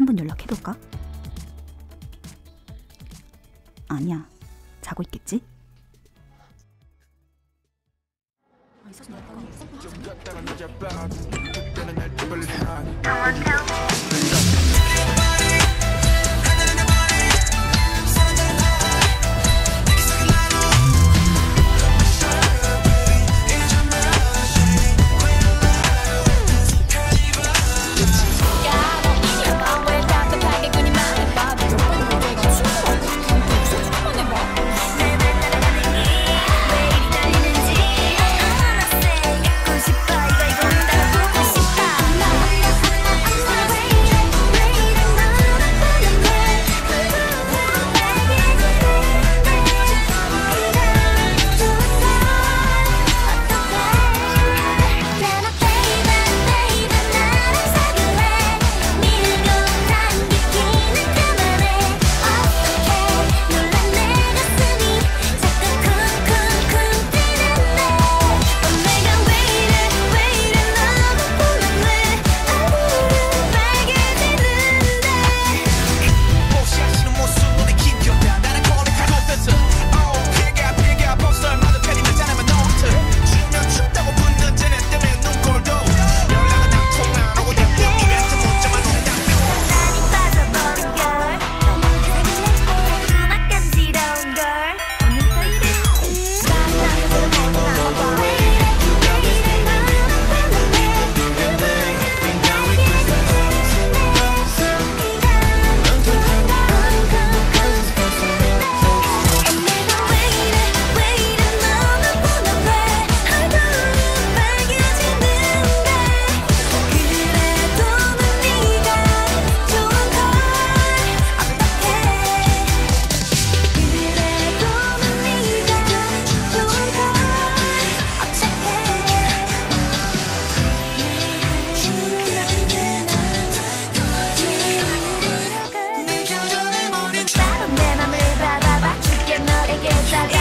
한번 연락해볼까? 아니야. 자고 있겠지? Want to だけ